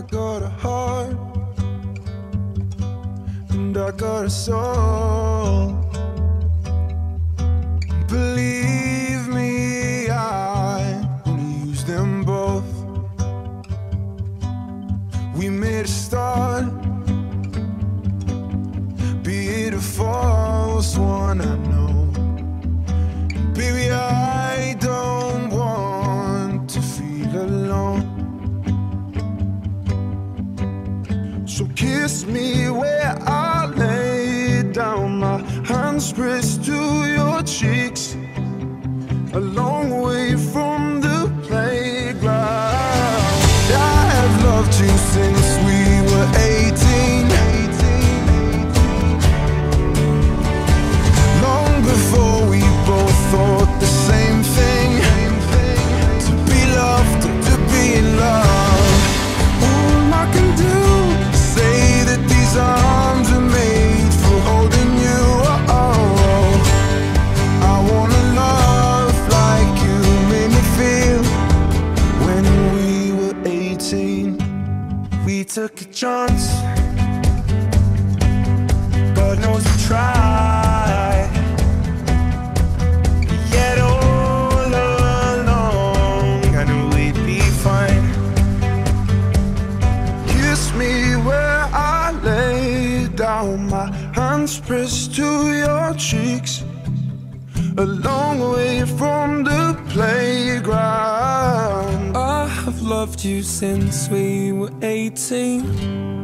I got a heart and I got a soul. Believe me, I only use them both. We made a start, be it a false one, I know. Baby, So kiss me where I lay down, my hands pressed to your cheeks, a long way from the playground. I have loved you since we were 18. We took a chance. God knows we tried. Yet all along, I knew we'd be fine. Kiss me where I lay down, my hands pressed to your cheeks. Loved you since we were 18.